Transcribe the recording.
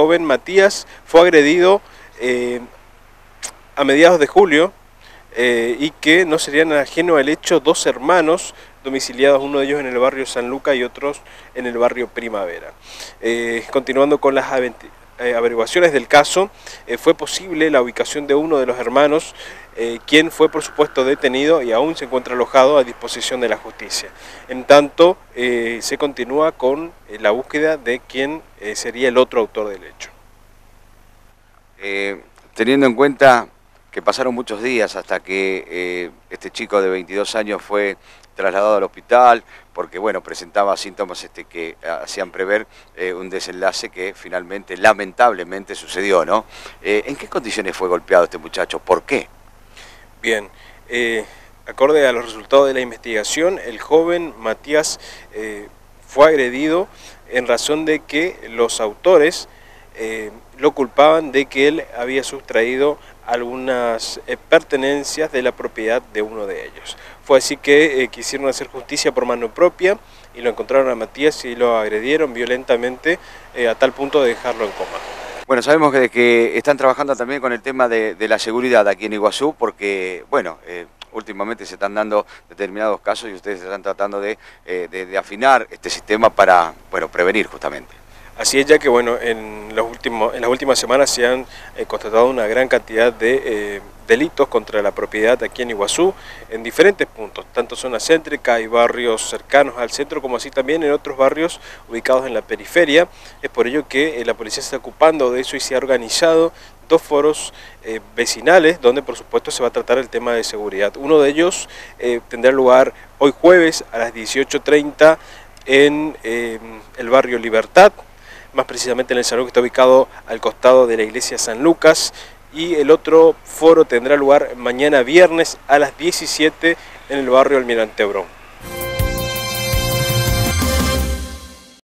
joven Matías fue agredido eh, a mediados de julio eh, y que no serían ajeno al hecho dos hermanos domiciliados, uno de ellos en el barrio San Luca y otros en el barrio Primavera. Eh, continuando con las averiguaciones del caso, fue posible la ubicación de uno de los hermanos, quien fue por supuesto detenido y aún se encuentra alojado a disposición de la justicia. En tanto, se continúa con la búsqueda de quién sería el otro autor del hecho. teniendo en cuenta que pasaron muchos días hasta que eh, este chico de 22 años fue trasladado al hospital porque bueno presentaba síntomas este, que hacían prever eh, un desenlace que finalmente lamentablemente sucedió ¿no? Eh, ¿en qué condiciones fue golpeado este muchacho? ¿por qué? Bien acorde a los resultados de la investigación el joven Matías fue agredido en razón de que los autores lo culpaban de que él había sustraído algunas eh, pertenencias de la propiedad de uno de ellos. Fue así que eh, quisieron hacer justicia por mano propia y lo encontraron a Matías y lo agredieron violentamente eh, a tal punto de dejarlo en coma. Bueno, sabemos que, que están trabajando también con el tema de, la seguridad aquí en Iguazú porque, bueno, últimamente se están dando determinados casos y ustedes están tratando de, de afinar este sistema para, bueno, prevenir justamente. Así es ya que bueno, en, los últimos, en las últimas semanas se han eh, constatado una gran cantidad de eh, delitos contra la propiedad aquí en Iguazú, en diferentes puntos, tanto zona céntrica y barrios cercanos al centro, como así también en otros barrios ubicados en la periferia. Es por ello que eh, la policía se está ocupando de eso y se ha organizado dos foros vecinales donde por supuesto se va a tratar el tema de seguridad. Uno de ellos tendrá lugar hoy jueves a las 18.30 en el barrio Libertad, más precisamente en el salón que está ubicado al costado de la iglesia San Lucas y el otro foro tendrá lugar mañana viernes a las 17 en el barrio Almirante Brón.